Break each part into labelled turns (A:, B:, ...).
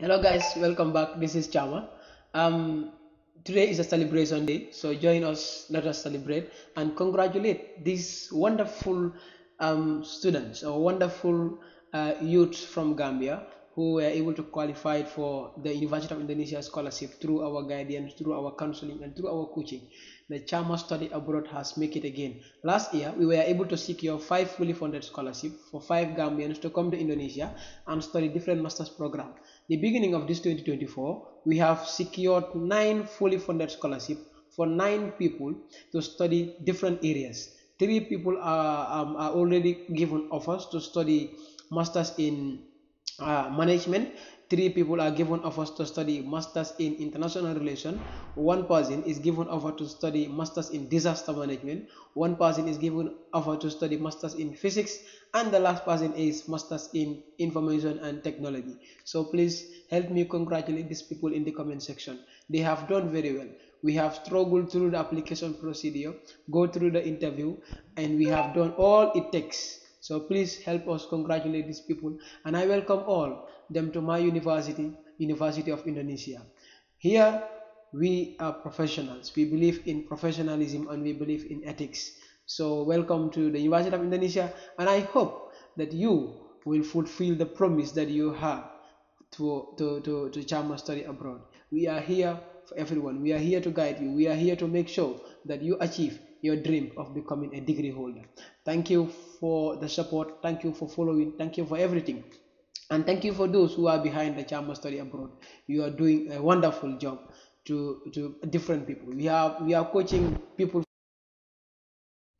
A: Hello guys, welcome back. This is Chama. Um, today is a celebration day, so join us. Let us celebrate and congratulate these wonderful um, students or wonderful uh, youth from Gambia who were able to qualify for the University of Indonesia scholarship through our guidance, through our counseling, and through our coaching. The Chama Study Abroad has made it again. Last year, we were able to secure five fully funded scholarships for five Gambians to come to Indonesia and study different master's programs. The beginning of this 2024, we have secured nine fully funded scholarships for nine people to study different areas. Three people are, um, are already given offers to study masters in uh, management three people are given offers to study masters in international relations one person is given offer to study masters in disaster management. One person is given offer to study masters in physics. And the last person is masters in information and technology. So please help me congratulate these people in the comment section. They have done very well. We have struggled through the application procedure go through the interview and we have done all it takes so please help us congratulate these people and I welcome all them to my university, University of Indonesia. Here we are professionals. We believe in professionalism and we believe in ethics. So welcome to the University of Indonesia and I hope that you will fulfill the promise that you have to, to, to, to Chama study abroad. We are here for everyone. We are here to guide you. We are here to make sure that you achieve your dream of becoming a degree holder. Thank you for the support. Thank you for following. Thank you for everything. And thank you for those who are behind the Chama Study Abroad. You are doing a wonderful job to, to different people. We are we are coaching people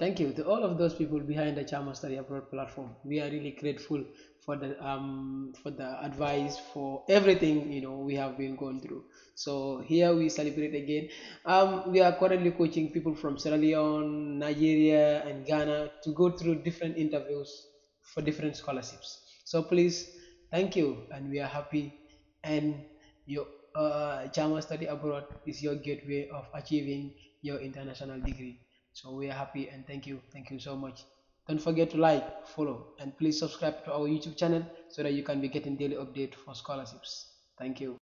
A: Thank you to all of those people behind the Chama Study Abroad platform. We are really grateful for the um, for the advice, for everything you know we have been going through. So here we celebrate again. Um, we are currently coaching people from Sierra Leone, Nigeria, and Ghana to go through different interviews for different scholarships. So please, thank you, and we are happy. And your uh, Chama Study Abroad is your gateway of achieving your international degree. So we are happy and thank you. Thank you so much. Don't forget to like, follow, and please subscribe to our YouTube channel so that you can be getting daily update for scholarships. Thank you.